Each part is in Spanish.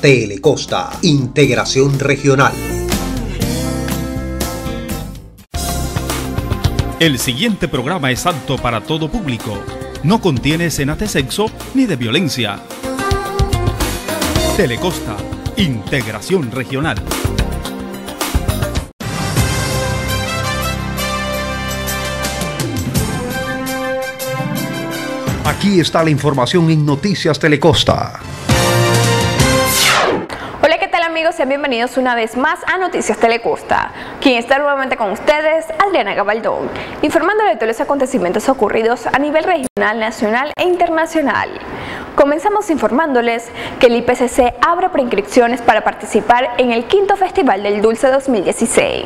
Telecosta, integración regional. El siguiente programa es apto para todo público. No contiene escenas de sexo ni de violencia. Telecosta, integración regional. Aquí está la información en Noticias Telecosta. Hola, ¿qué tal amigos? Sean bienvenidos una vez más a Noticias Telecosta. Quien está nuevamente con ustedes, Adriana Gabaldón, informándole de todos los acontecimientos ocurridos a nivel regional, nacional e internacional. Comenzamos informándoles que el IPCC abre preinscripciones para participar en el quinto Festival del Dulce 2016.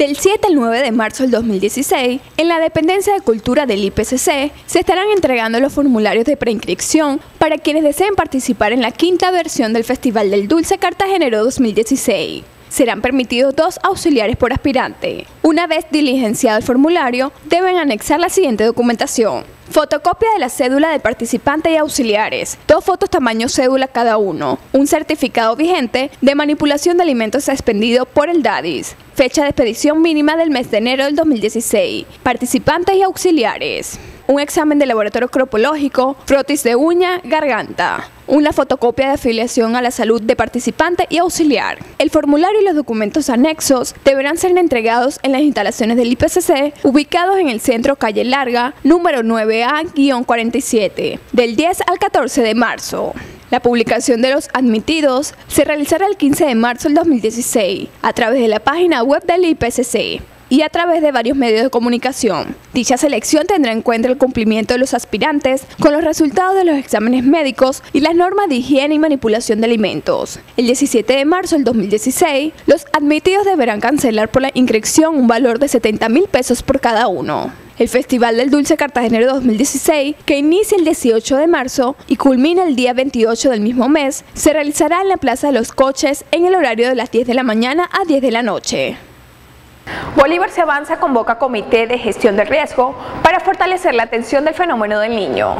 Del 7 al 9 de marzo del 2016, en la dependencia de cultura del IPCC, se estarán entregando los formularios de preinscripción para quienes deseen participar en la quinta versión del Festival del Dulce Cartagenero 2016 serán permitidos dos auxiliares por aspirante. Una vez diligenciado el formulario, deben anexar la siguiente documentación. Fotocopia de la cédula del participante y auxiliares. Dos fotos tamaño cédula cada uno. Un certificado vigente de manipulación de alimentos expendido por el DADIS. Fecha de expedición mínima del mes de enero del 2016. Participantes y auxiliares un examen de laboratorio cropológico, frotis de uña, garganta, una fotocopia de afiliación a la salud de participante y auxiliar. El formulario y los documentos anexos deberán ser entregados en las instalaciones del IPCC ubicados en el centro Calle Larga, número 9A-47, del 10 al 14 de marzo. La publicación de los admitidos se realizará el 15 de marzo del 2016 a través de la página web del IPCC y a través de varios medios de comunicación. Dicha selección tendrá en cuenta el cumplimiento de los aspirantes con los resultados de los exámenes médicos y las normas de higiene y manipulación de alimentos. El 17 de marzo del 2016, los admitidos deberán cancelar por la inscripción un valor de 70 mil pesos por cada uno. El Festival del Dulce Cartagenero 2016, que inicia el 18 de marzo y culmina el día 28 del mismo mes, se realizará en la Plaza de los Coches en el horario de las 10 de la mañana a 10 de la noche. Bolívar se avanza convoca comité de gestión del riesgo para fortalecer la atención del fenómeno del niño.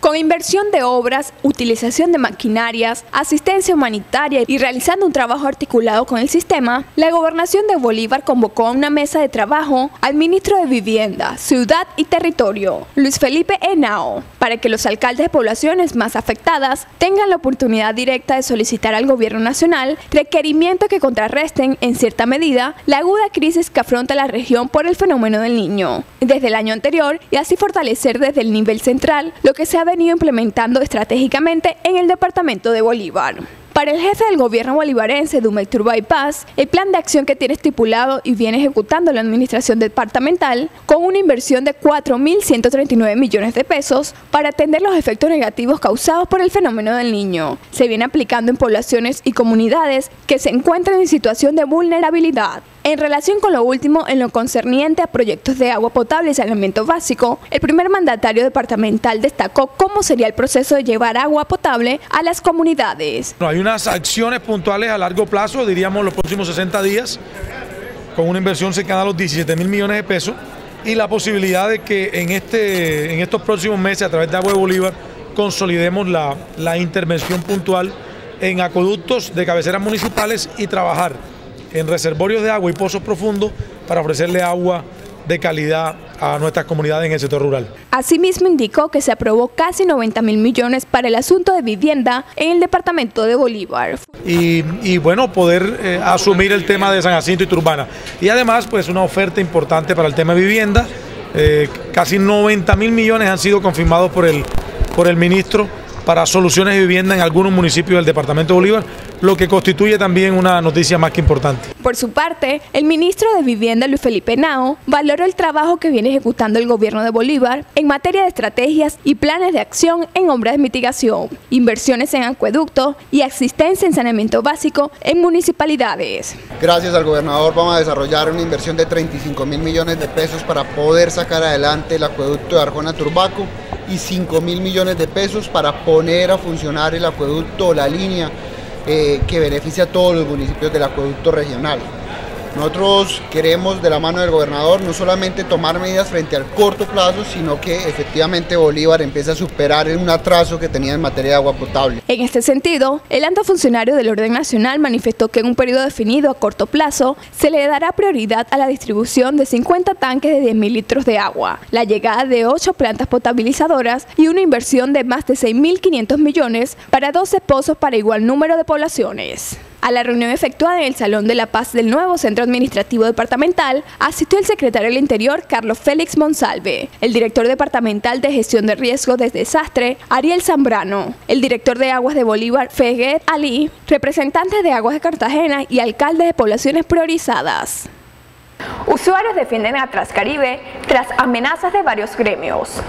Con inversión de obras, utilización de maquinarias, asistencia humanitaria y realizando un trabajo articulado con el sistema, la gobernación de Bolívar convocó a una mesa de trabajo al ministro de Vivienda, Ciudad y Territorio, Luis Felipe Henao, para que los alcaldes de poblaciones más afectadas tengan la oportunidad directa de solicitar al gobierno nacional requerimientos que contrarresten en cierta medida la aguda crisis que afronta la región por el fenómeno del niño. Desde el año anterior y así fortalecer desde el nivel central lo que se ha venido implementando estratégicamente en el departamento de Bolívar. Para el jefe del gobierno bolivarense, Dumay Turbay Paz, el plan de acción que tiene estipulado y viene ejecutando la administración departamental, con una inversión de 4.139 millones de pesos para atender los efectos negativos causados por el fenómeno del niño, se viene aplicando en poblaciones y comunidades que se encuentran en situación de vulnerabilidad. En relación con lo último en lo concerniente a proyectos de agua potable y saneamiento básico, el primer mandatario departamental destacó cómo sería el proceso de llevar agua potable a las comunidades. Hay unas acciones puntuales a largo plazo, diríamos los próximos 60 días, con una inversión cercana a los 17 mil millones de pesos y la posibilidad de que en, este, en estos próximos meses a través de Agua de Bolívar consolidemos la, la intervención puntual en acueductos de cabeceras municipales y trabajar en reservorios de agua y pozos profundos para ofrecerle agua de calidad a nuestras comunidades en el sector rural. Asimismo indicó que se aprobó casi 90 mil millones para el asunto de vivienda en el departamento de Bolívar. Y, bueno, poder eh, asumir el tema de San Jacinto y Turbana. Y además, pues una oferta importante para el tema de vivienda. Eh, casi 90 mil millones han sido confirmados por el, por el ministro para soluciones de vivienda en algunos municipios del departamento de Bolívar, lo que constituye también una noticia más que importante. Por su parte, el ministro de Vivienda, Luis Felipe Nao, valoró el trabajo que viene ejecutando el gobierno de Bolívar en materia de estrategias y planes de acción en obras de mitigación, inversiones en acueducto y asistencia en saneamiento básico en municipalidades. Gracias al gobernador vamos a desarrollar una inversión de 35 mil millones de pesos para poder sacar adelante el acueducto de Arjona Turbaco y 5 mil millones de pesos para poner a funcionar el acueducto la línea eh, que beneficia a todos los municipios del acueducto regional. Nosotros queremos de la mano del gobernador no solamente tomar medidas frente al corto plazo, sino que efectivamente Bolívar empiece a superar un atraso que tenía en materia de agua potable. En este sentido, el alto funcionario del orden nacional manifestó que en un periodo definido a corto plazo se le dará prioridad a la distribución de 50 tanques de 10.000 litros de agua, la llegada de 8 plantas potabilizadoras y una inversión de más de 6.500 millones para 12 pozos para igual número de poblaciones. A la reunión efectuada en el Salón de la Paz del nuevo Centro Administrativo Departamental asistió el secretario del Interior Carlos Félix Monsalve, el director departamental de Gestión de Riesgo de Desastre Ariel Zambrano, el director de Aguas de Bolívar Feguet Ali, representantes de Aguas de Cartagena y alcaldes de poblaciones priorizadas. Usuarios defienden a Transcaribe tras amenazas de varios gremios.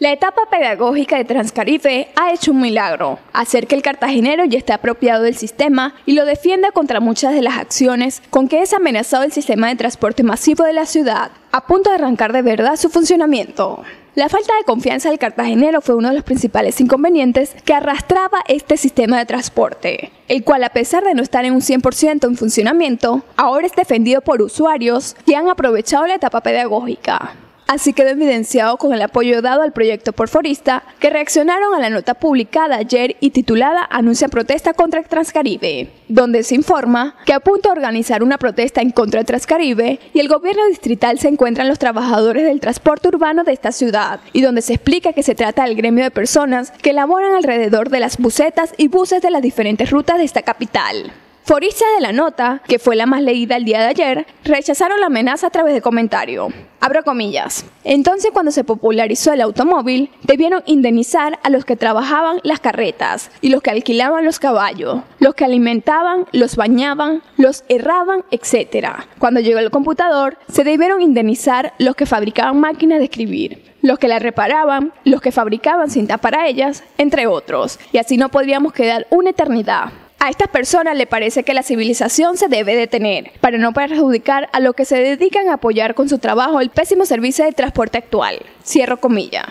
La etapa pedagógica de Transcaribe ha hecho un milagro, hacer que el cartagenero ya esté apropiado del sistema y lo defienda contra muchas de las acciones con que es amenazado el sistema de transporte masivo de la ciudad, a punto de arrancar de verdad su funcionamiento. La falta de confianza del cartagenero fue uno de los principales inconvenientes que arrastraba este sistema de transporte, el cual a pesar de no estar en un 100% en funcionamiento, ahora es defendido por usuarios que han aprovechado la etapa pedagógica. Así quedó evidenciado con el apoyo dado al proyecto porforista, que reaccionaron a la nota publicada ayer y titulada Anuncia protesta contra Transcaribe, donde se informa que apunta a organizar una protesta en contra de Transcaribe y el gobierno distrital se encuentran los trabajadores del transporte urbano de esta ciudad, y donde se explica que se trata del gremio de personas que laboran alrededor de las busetas y buses de las diferentes rutas de esta capital. Foristas de la nota, que fue la más leída el día de ayer, rechazaron la amenaza a través de comentario. Abro comillas. Entonces, cuando se popularizó el automóvil, debieron indemnizar a los que trabajaban las carretas y los que alquilaban los caballos, los que alimentaban, los bañaban, los erraban, etc. Cuando llegó el computador, se debieron indemnizar los que fabricaban máquinas de escribir, los que la reparaban, los que fabricaban cinta para ellas, entre otros. Y así no podríamos quedar una eternidad. A estas personas le parece que la civilización se debe detener para no perjudicar a lo que se dedican a apoyar con su trabajo el pésimo servicio de transporte actual. Cierro comilla.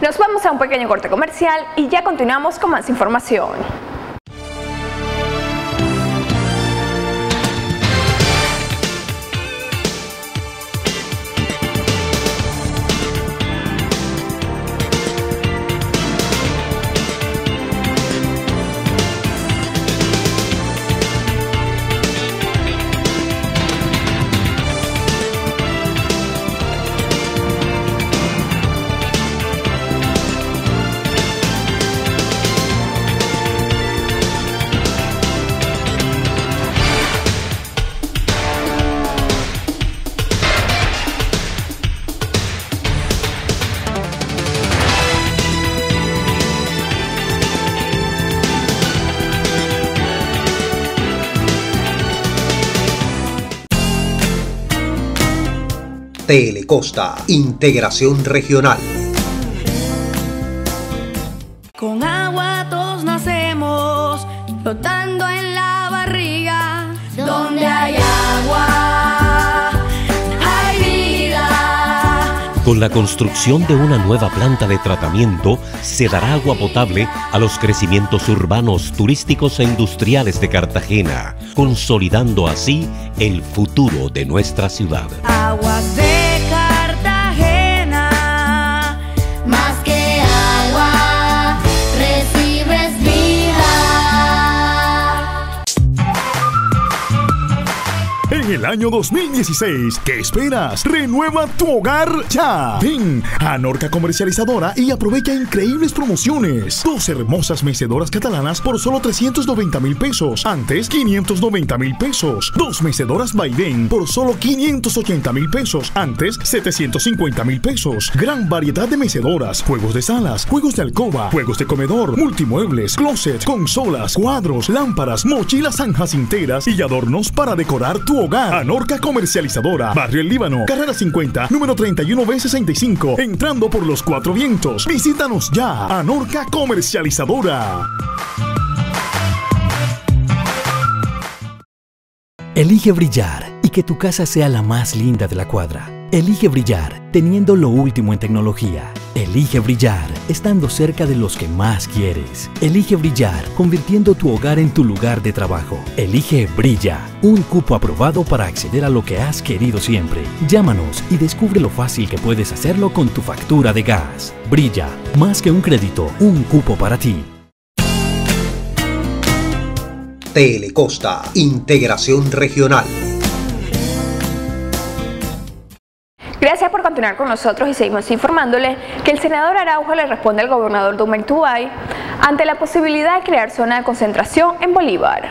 Nos vamos a un pequeño corte comercial y ya continuamos con más información. Telecosta, integración regional. Con agua todos nacemos, flotando en la barriga, donde hay agua, hay vida. Con la construcción de una nueva planta de tratamiento, se dará agua potable a los crecimientos urbanos, turísticos e industriales de Cartagena, consolidando así el futuro de nuestra ciudad. Aguas de el año 2016, ¿qué esperas? Renueva tu hogar ya. Ven a Comercializadora y aprovecha increíbles promociones. Dos hermosas mecedoras catalanas por solo 390 mil pesos. Antes, 590 mil pesos. Dos mecedoras Baiden por solo 580 mil pesos. Antes, 750 mil pesos. Gran variedad de mecedoras, juegos de salas, juegos de alcoba, juegos de comedor, multimuebles, closet, consolas, cuadros, lámparas, mochilas enteras y adornos para decorar tu hogar. Anorca Comercializadora, Barrio El Líbano, Carrera 50, número 31B65, entrando por los cuatro vientos. Visítanos ya, Anorca Comercializadora. Elige brillar y que tu casa sea la más linda de la cuadra. Elige brillar teniendo lo último en tecnología. Elige brillar, estando cerca de los que más quieres. Elige brillar, convirtiendo tu hogar en tu lugar de trabajo. Elige Brilla, un cupo aprobado para acceder a lo que has querido siempre. Llámanos y descubre lo fácil que puedes hacerlo con tu factura de gas. Brilla, más que un crédito, un cupo para ti. Telecosta, integración regional. Gracias por continuar con nosotros y seguimos informándole que el senador Araujo le responde al gobernador Dumel Tubay ante la posibilidad de crear zona de concentración en Bolívar.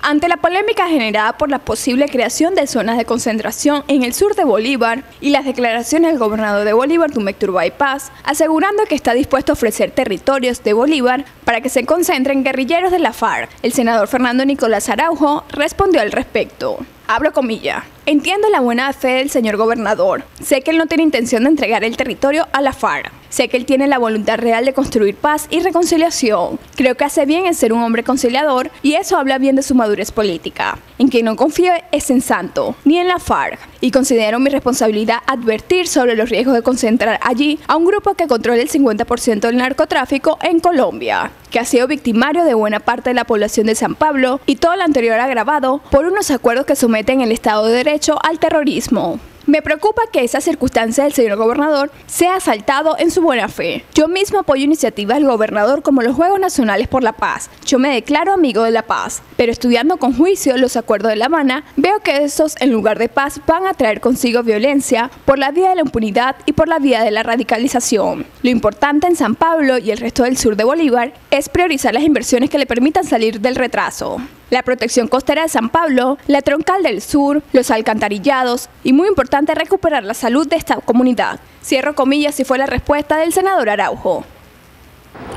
Ante la polémica generada por la posible creación de zonas de concentración en el sur de Bolívar y las declaraciones del gobernador de Bolívar, Dumec Turbay Paz, asegurando que está dispuesto a ofrecer territorios de Bolívar para que se concentren guerrilleros de la FARC, el senador Fernando Nicolás Araujo respondió al respecto. Abro comilla. Entiendo la buena fe del señor gobernador. Sé que él no tiene intención de entregar el territorio a la FARC. Sé que él tiene la voluntad real de construir paz y reconciliación. Creo que hace bien en ser un hombre conciliador y eso habla bien de su madurez política. En quien no confío es en Santo, ni en la FARC. Y considero mi responsabilidad advertir sobre los riesgos de concentrar allí a un grupo que controla el 50% del narcotráfico en Colombia que ha sido victimario de buena parte de la población de San Pablo y todo lo anterior agravado por unos acuerdos que someten el Estado de Derecho al terrorismo. Me preocupa que esa circunstancia del señor gobernador sea saltado en su buena fe. Yo mismo apoyo iniciativas del gobernador como los Juegos Nacionales por la Paz. Yo me declaro amigo de la paz, pero estudiando con juicio los acuerdos de La Habana, veo que estos en lugar de paz van a traer consigo violencia por la vía de la impunidad y por la vía de la radicalización. Lo importante en San Pablo y el resto del sur de Bolívar es priorizar las inversiones que le permitan salir del retraso la protección costera de San Pablo, la troncal del sur, los alcantarillados y muy importante recuperar la salud de esta comunidad. Cierro comillas y fue la respuesta del senador Araujo.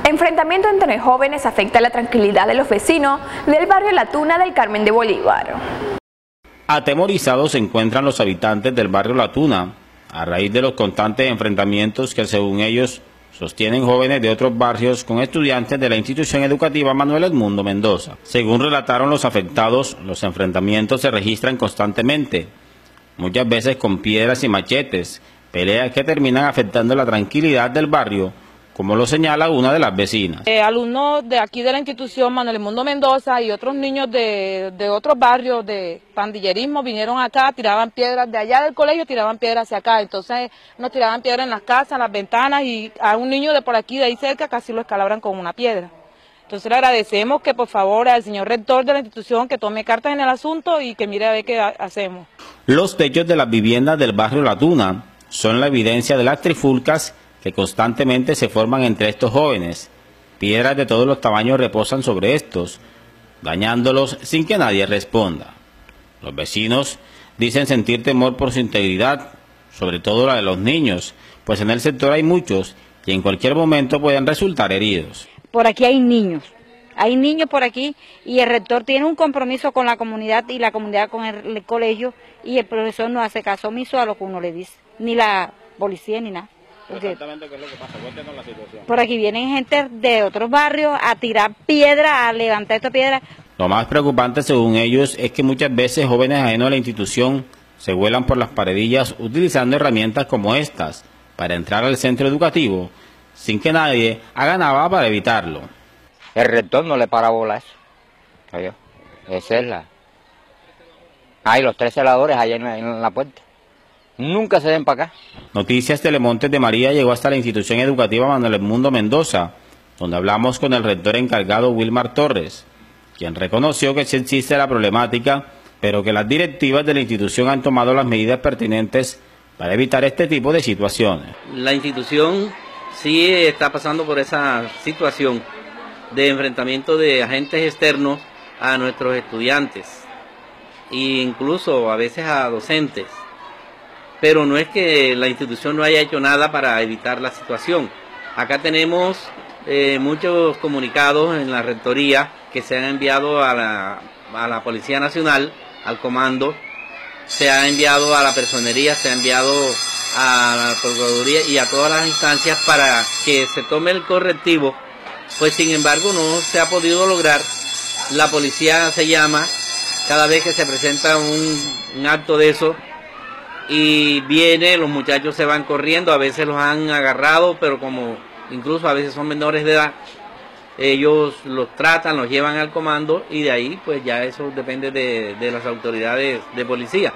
Enfrentamiento entre jóvenes afecta la tranquilidad de los vecinos del barrio La Tuna del Carmen de Bolívar. Atemorizados se encuentran los habitantes del barrio La Tuna a raíz de los constantes enfrentamientos que según ellos sostienen jóvenes de otros barrios con estudiantes de la institución educativa Manuel Edmundo Mendoza. Según relataron los afectados, los enfrentamientos se registran constantemente, muchas veces con piedras y machetes, peleas que terminan afectando la tranquilidad del barrio como lo señala una de las vecinas. Eh, alumnos de aquí de la institución Manuel Mundo Mendoza y otros niños de, de, otros barrios de pandillerismo vinieron acá, tiraban piedras de allá del colegio, tiraban piedras hacia acá, entonces nos tiraban piedras en las casas, en las ventanas y a un niño de por aquí, de ahí cerca, casi lo escalabran con una piedra. Entonces le agradecemos que por favor al señor rector de la institución que tome cartas en el asunto y que mire a ver qué hacemos. Los techos de las viviendas del barrio La Tuna son la evidencia de las trifulcas que constantemente se forman entre estos jóvenes. Piedras de todos los tamaños reposan sobre estos, dañándolos sin que nadie responda. Los vecinos dicen sentir temor por su integridad, sobre todo la de los niños, pues en el sector hay muchos y en cualquier momento pueden resultar heridos. Por aquí hay niños, hay niños por aquí y el rector tiene un compromiso con la comunidad y la comunidad con el, colegio y el profesor no hace caso omiso a lo que uno le dice, ni la policía ni nada. Exactamente qué es lo que pasa, cuéntanos la situación. Por aquí vienen gente de otros barrios a tirar piedra, a levantar esta piedra. Lo más preocupante según ellos es que muchas veces jóvenes ajenos a la institución se vuelan por las paredillas utilizando herramientas como estas para entrar al centro educativo sin que nadie haga nada para evitarlo. El rector no le para bola eso. Esa es la... Hay los tres celadores allá en la puerta. Nunca se den para acá. Noticias Telemontes de María llegó hasta la institución educativa Manuel Mundo Mendoza, donde hablamos con el rector encargado Wilmar Torres, quien reconoció que sí existe la problemática, pero que las directivas de la institución han tomado las medidas pertinentes para evitar este tipo de situaciones. La institución sí está pasando por esa situación de enfrentamiento de agentes externos a nuestros estudiantes e incluso a veces a docentes pero no es que la institución no haya hecho nada para evitar la situación. Acá tenemos eh, muchos comunicados en la rectoría que se han enviado a la, a la Policía Nacional, al comando, se ha enviado a la personería, se ha enviado a la Procuraduría y a todas las instancias para que se tome el correctivo, pues sin embargo no se ha podido lograr. La policía se llama cada vez que se presenta un, un acto de eso y viene, los muchachos se van corriendo, a veces los han agarrado, pero como incluso a veces son menores de edad, ellos los tratan, los llevan al comando y de ahí pues ya eso depende de, de las autoridades de policía.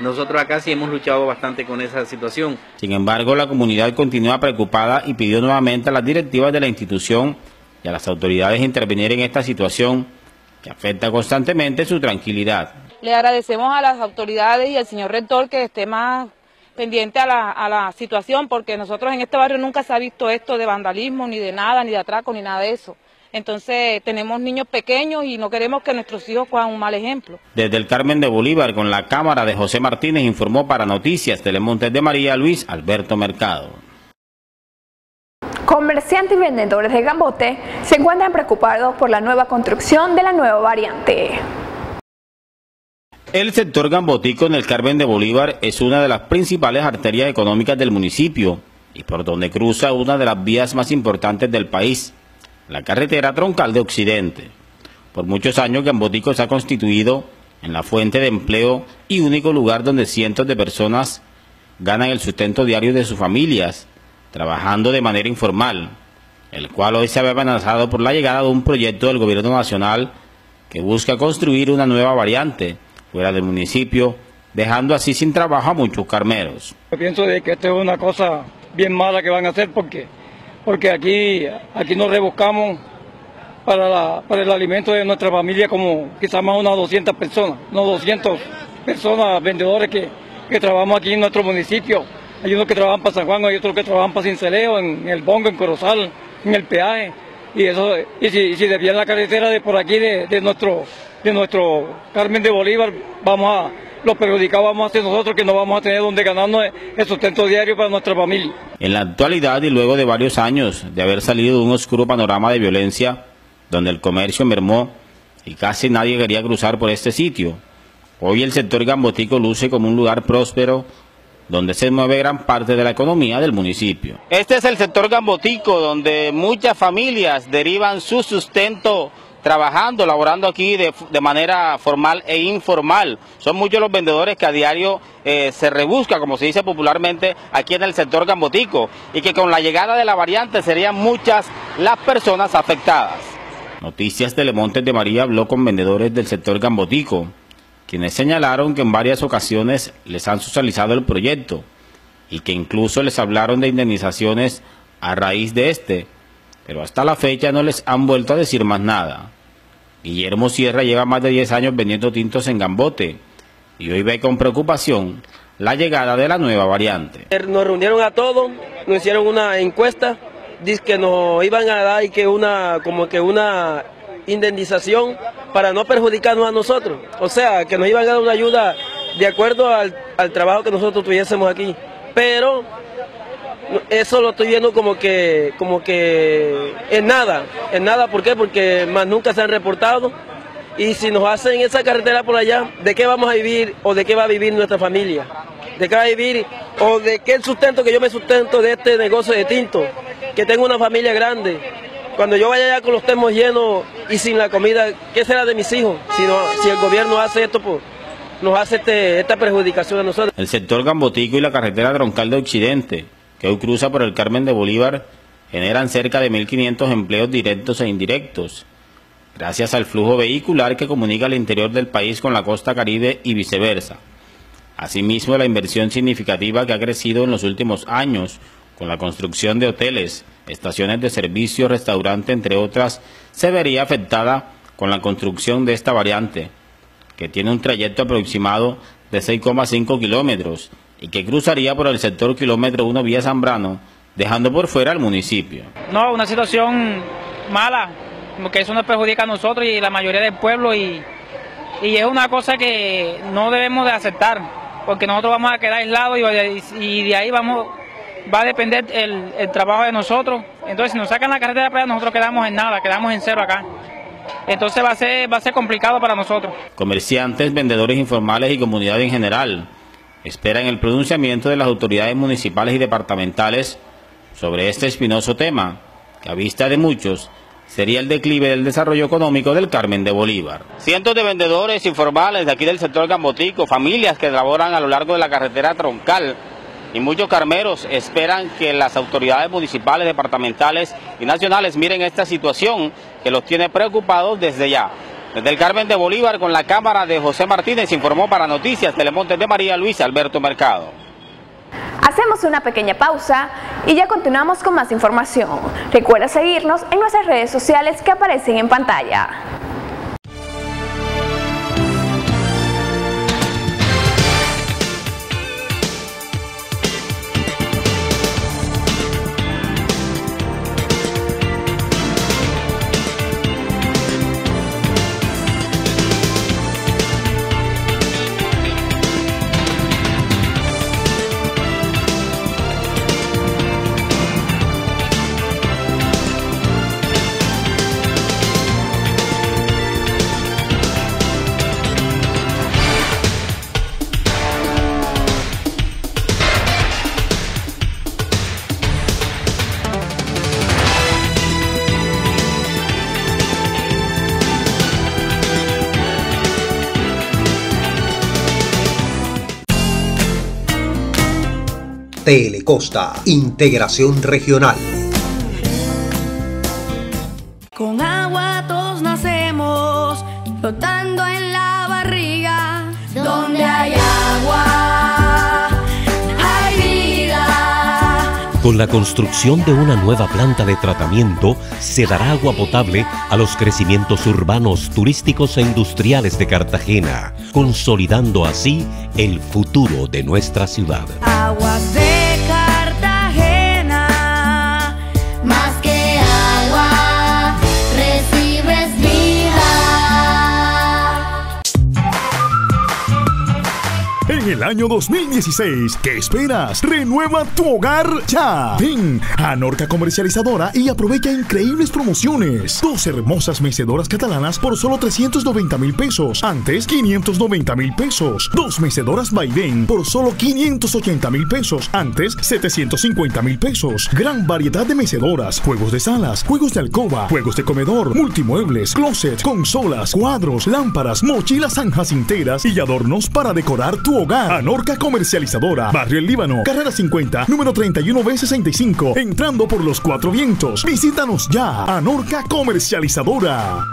Nosotros acá sí hemos luchado bastante con esa situación. Sin embargo, la comunidad continúa preocupada y pidió nuevamente a las directivas de la institución y a las autoridades intervenir en esta situación que afecta constantemente su tranquilidad. Le agradecemos a las autoridades y al señor rector que esté más pendiente a la, a la situación, porque nosotros en este barrio nunca se ha visto esto de vandalismo, ni de nada, ni de atraco, ni nada de eso. Entonces tenemos niños pequeños y no queremos que nuestros hijos cojan un mal ejemplo. Desde el Carmen de Bolívar, con la cámara de José Martínez, informó para Noticias Telemontes de María Luis Alberto Mercado. Comerciantes y vendedores de Gambote se encuentran preocupados por la nueva construcción de la nueva variante. El sector gambotico en el Carmen de Bolívar es una de las principales arterias económicas del municipio y por donde cruza una de las vías más importantes del país, la carretera troncal de Occidente. Por muchos años Gambotico se ha constituido en la fuente de empleo y único lugar donde cientos de personas ganan el sustento diario de sus familias, trabajando de manera informal, el cual hoy se ve amenazado por la llegada de un proyecto del gobierno nacional que busca construir una nueva variante fuera del municipio, dejando así sin trabajo a muchos carmeros. Yo pienso de que esto es una cosa bien mala que van a hacer porque, porque aquí, aquí nos rebuscamos para, la, para el alimento de nuestra familia como quizás más unas 200 personas, no 200 personas, vendedores que, que trabajamos aquí en nuestro municipio. Hay unos que trabajan para San Juan, hay otros que trabajan para Cinceleo, en, el Bongo, en Corozal, en el peaje. Y eso, y si, si desvían la carretera de por aquí de, de nuestro de nuestro Carmen de Bolívar, vamos a, los perjudicados vamos a ser nosotros que no vamos a tener donde ganarnos el sustento diario para nuestra familia. En la actualidad y luego de varios años de haber salido de un oscuro panorama de violencia, donde el comercio mermó y casi nadie quería cruzar por este sitio, hoy el sector gambotico luce como un lugar próspero donde se mueve gran parte de la economía del municipio. Este es el sector gambotico, donde muchas familias derivan su sustento trabajando, laborando aquí de, de, manera formal e informal. Son muchos los vendedores que a diario eh, se rebusca, como se dice popularmente, aquí en el sector gambotico y que con la llegada de la variante serían muchas las personas afectadas. Noticias Telemontes de María habló con vendedores del sector gambotico, quienes señalaron que en varias ocasiones les han socializado el proyecto y que incluso les hablaron de indemnizaciones a raíz de este pero hasta la fecha no les han vuelto a decir más nada. Guillermo Sierra lleva más de 10 años vendiendo tintos en Gambote y hoy ve con preocupación la llegada de la nueva variante. Nos reunieron a todos, nos hicieron una encuesta, dice que nos iban a dar y que una, como que una indemnización para no perjudicarnos a nosotros. O sea, que nos iban a dar una ayuda de acuerdo al, al trabajo que nosotros tuviésemos aquí. Pero eso lo estoy viendo como que, como que en nada, en nada, ¿por qué? Porque más nunca se han reportado. Y si nos hacen esa carretera por allá, ¿de qué vamos a vivir o de qué va a vivir nuestra familia? ¿De qué va a vivir o de qué sustento que yo me sustento de este negocio de tinto? Que tengo una familia grande. Cuando yo vaya allá con los temos llenos y sin la comida, ¿qué será de mis hijos? Si el gobierno hace esto, pues nos hace este, esta perjudicación a nosotros. El sector gambotico y la carretera troncal de Occidente que hoy cruza por el Carmen de Bolívar generan cerca de 1.500 empleos directos e indirectos, gracias al flujo vehicular que comunica el interior del país con la costa caribe y viceversa. Asimismo, la inversión significativa que ha crecido en los últimos años con la construcción de hoteles, estaciones de servicio, restaurante, entre otras, se vería afectada con la construcción de esta variante, que tiene un trayecto aproximado de 6,5 kilómetros y que cruzaría por el sector kilómetro 1 vía Zambrano, dejando por fuera al municipio. No, una situación mala, porque eso nos perjudica a nosotros y la mayoría del pueblo y, y es una cosa que no debemos de aceptar, porque nosotros vamos a quedar aislados y, y de ahí vamos va a depender el, el, trabajo de nosotros. Entonces, si nos sacan la carretera para allá, nosotros quedamos en nada, quedamos en cero acá. Entonces va a ser, va a ser complicado para nosotros. Comerciantes, vendedores informales y comunidad en general esperan el pronunciamiento de las autoridades municipales y departamentales sobre este espinoso tema, que a vista de muchos sería el declive del desarrollo económico del Carmen de Bolívar. Cientos de vendedores informales de aquí del sector Gambotico, familias que laboran a lo largo de la carretera troncal y muchos carmeros esperan que las autoridades municipales, departamentales y nacionales miren esta situación que los tiene preocupados desde ya. Desde el Carmen de Bolívar con la cámara de José Martínez informó para Noticias Telemontes de María Luisa Alberto Mercado. Hacemos una pequeña pausa y ya continuamos con más información. Recuerda seguirnos en nuestras redes sociales que aparecen en pantalla. Telecosta, integración regional. Con agua todos nacemos, flotando en la barriga. Donde hay agua, hay vida. Con la construcción de una nueva planta de tratamiento, se dará agua potable a los crecimientos urbanos, turísticos e industriales de Cartagena, consolidando así el futuro de nuestra ciudad. Aguas de el año 2016, ¿qué esperas? Renueva tu hogar ya. Ven a Comercializadora y aprovecha increíbles promociones. Dos hermosas mecedoras catalanas por solo 390 mil pesos. Antes, 590 mil pesos. Dos mecedoras Vaivén por solo 580 mil pesos. Antes, 750 mil pesos. Gran variedad de mecedoras, juegos de salas, juegos de alcoba, juegos de comedor, multimuebles, closet, consolas, cuadros, lámparas, mochilas sanjacinteras y adornos para decorar tu hogar. Anorca Comercializadora, Barrio El Líbano, Carrera 50, número 31B65, entrando por los cuatro vientos. Visítanos ya, Anorca Comercializadora.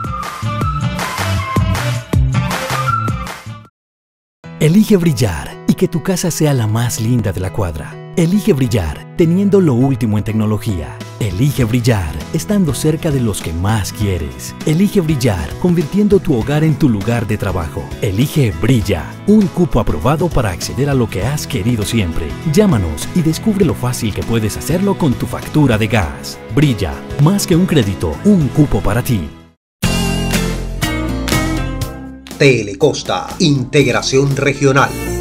Elige brillar y que tu casa sea la más linda de la cuadra. Elige brillar teniendo lo último en tecnología. Elige brillar estando cerca de los que más quieres. Elige brillar convirtiendo tu hogar en tu lugar de trabajo. Elige Brilla, un cupo aprobado para acceder a lo que has querido siempre. Llámanos y descubre lo fácil que puedes hacerlo con tu factura de gas. Brilla, más que un crédito, un cupo para ti. Telecosta, integración regional.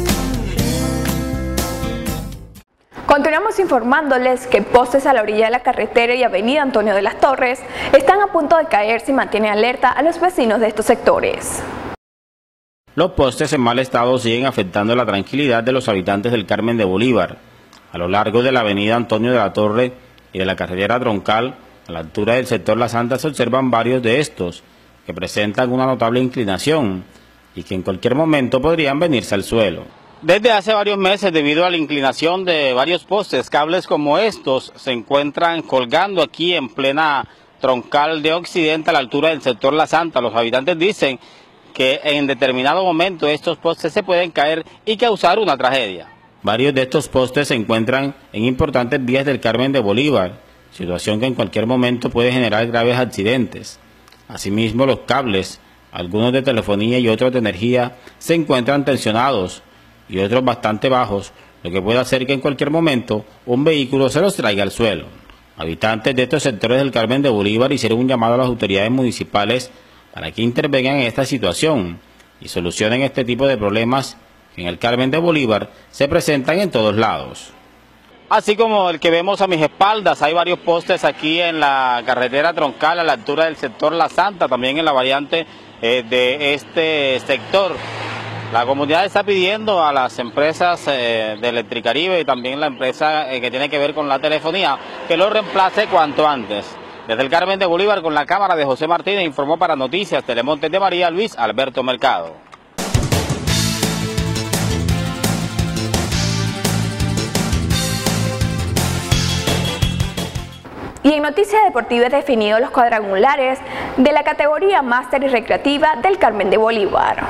Continuamos informándoles que postes a la orilla de la carretera y avenida Antonio de las Torres están a punto de caer si mantiene alerta a los vecinos de estos sectores. Los postes en mal estado siguen afectando la tranquilidad de los habitantes del Carmen de Bolívar. A lo largo de la avenida Antonio de la Torre y de la carretera troncal, a la altura del sector La Santa se observan varios de estos, que presentan una notable inclinación y que en cualquier momento podrían venirse al suelo. Desde hace varios meses, debido a la inclinación de varios postes, cables como estos se encuentran colgando aquí en plena troncal de Occidente a la altura del sector La Santa. Los habitantes dicen que en determinado momento estos postes se pueden caer y causar una tragedia. Varios de estos postes se encuentran en importantes vías del Carmen de Bolívar, situación que en cualquier momento puede generar graves accidentes. Asimismo, los cables, algunos de telefonía y otros de energía, se encuentran tensionados y otros bastante bajos, lo que puede hacer que en cualquier momento un vehículo se los traiga al suelo. Habitantes de estos sectores del Carmen de Bolívar hicieron un llamado a las autoridades municipales para que intervengan en esta situación y solucionen este tipo de problemas que en el Carmen de Bolívar se presentan en todos lados. Así como el que vemos a mis espaldas, hay varios postes aquí en la carretera troncal a la altura del sector La Santa, también en la variante eh, de este sector. La comunidad está pidiendo a las empresas eh, de Electricaribe y también la empresa eh, que tiene que ver con la telefonía que lo reemplace cuanto antes. Desde el Carmen de Bolívar con la cámara de José Martínez informó para Noticias Telemontes de María Luis Alberto Mercado. Y en Noticias Deportivas definido los cuadrangulares de la categoría Máster y Recreativa del Carmen de Bolívar.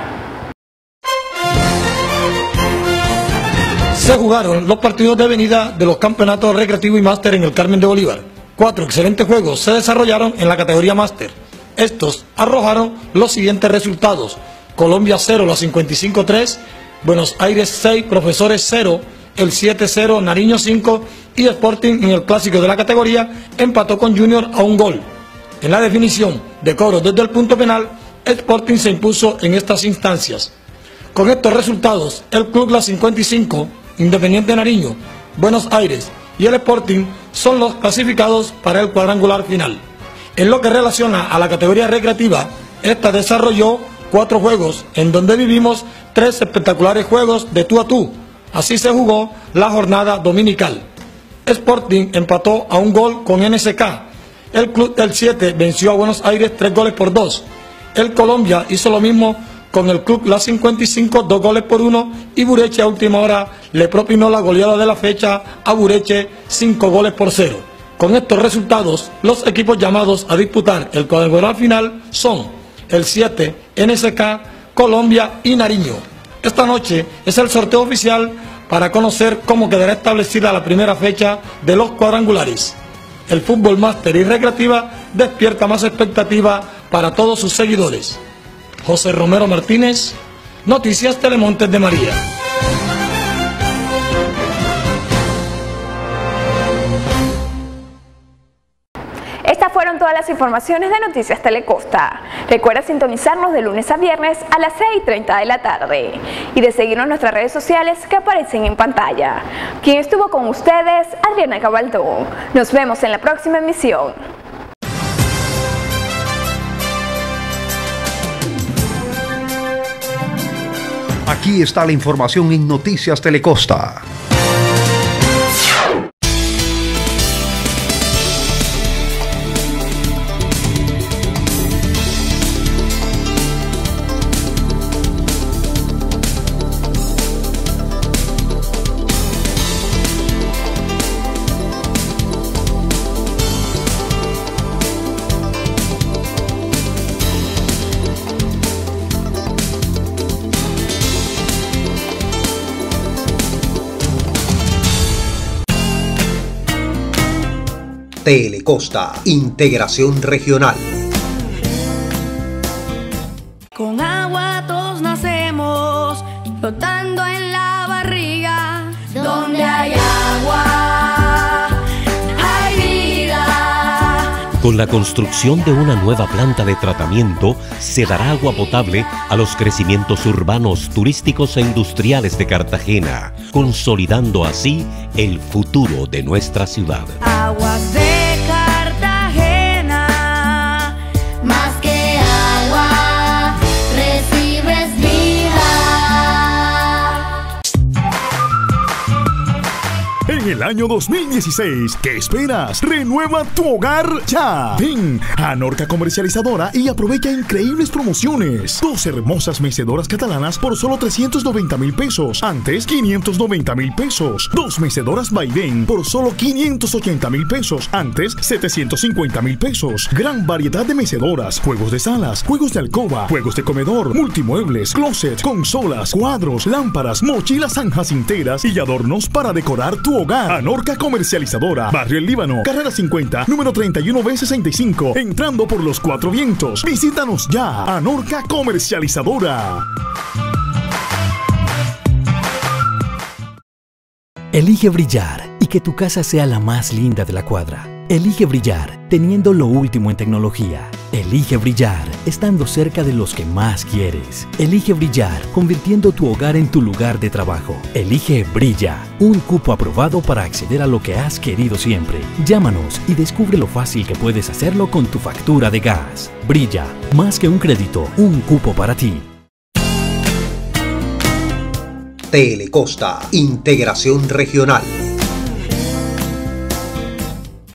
Se jugaron los partidos de venida de los campeonatos recreativo y máster en el Carmen de Bolívar. Cuatro excelentes juegos se desarrollaron en la categoría máster. Estos arrojaron los siguientes resultados. Colombia 0, la 55-3, Buenos Aires 6, Profesores 0, el 7-0, Nariño 5 y Sporting en el clásico de la categoría empató con Junior a un gol. En la definición de cobro desde el punto penal, Sporting se impuso en estas instancias. Con estos resultados, el Club La 55, Independiente Nariño, Buenos Aires y el Sporting son los clasificados para el cuadrangular final. En lo que relaciona a la categoría recreativa, esta desarrolló cuatro juegos en donde vivimos tres espectaculares juegos de tú a tú. Así se jugó la jornada dominical. Sporting empató a un gol con NSK. El Club del 7 venció a Buenos Aires tres goles por dos. El Colombia hizo lo mismo con el Club La 55, dos goles por uno. Y Bureche a última hora le propinó la goleada de la fecha a Bureche, cinco goles por cero. Con estos resultados, los equipos llamados a disputar el cuadrangular final son el 7, NSK, Colombia y Nariño. Esta noche es el sorteo oficial para conocer cómo quedará establecida la primera fecha de los cuadrangulares. El fútbol máster y recreativa despierta más expectativa para todos sus seguidores. José Romero Martínez, Noticias Telemontes de María. Estas fueron todas las informaciones de Noticias Telecosta. Recuerda sintonizarnos de lunes a viernes a las 6 y 30 de la tarde y de seguirnos en nuestras redes sociales que aparecen en pantalla. Quien estuvo con ustedes, Adriana Cabaldón. Nos vemos en la próxima emisión. Aquí está la información en Noticias Telecosta. Telecosta, integración regional. Con agua todos nacemos, flotando en la barriga. Donde hay agua, hay vida. Con la construcción de una nueva planta de tratamiento se dará agua potable a los crecimientos urbanos, turísticos e industriales de Cartagena, consolidando así el futuro de nuestra ciudad. Aguas de En el año 2016, ¿qué esperas? Renueva tu hogar ya. Ven a Norca Comercializadora y aprovecha increíbles promociones. Dos hermosas mecedoras catalanas por solo 390 mil pesos. Antes, 590 mil pesos. Dos mecedoras Baiden por solo 580 mil pesos. Antes, 750 mil pesos. Gran variedad de mecedoras, juegos de salas, juegos de alcoba, juegos de comedor, multimuebles, closet, consolas, cuadros, lámparas, mochilas zanjas enteras y adornos para decorar tu hogar. Anorca Comercializadora, Barrio El Líbano, Carrera 50, número 31B65, entrando por los cuatro vientos. Visítanos ya, Anorca Comercializadora. Elige brillar y que tu casa sea la más linda de la cuadra. Elige brillar teniendo lo último en tecnología. Elige brillar estando cerca de los que más quieres. Elige brillar convirtiendo tu hogar en tu lugar de trabajo. Elige Brilla, un cupo aprobado para acceder a lo que has querido siempre. Llámanos y descubre lo fácil que puedes hacerlo con tu factura de gas. Brilla, más que un crédito, un cupo para ti. Telecosta, integración regional.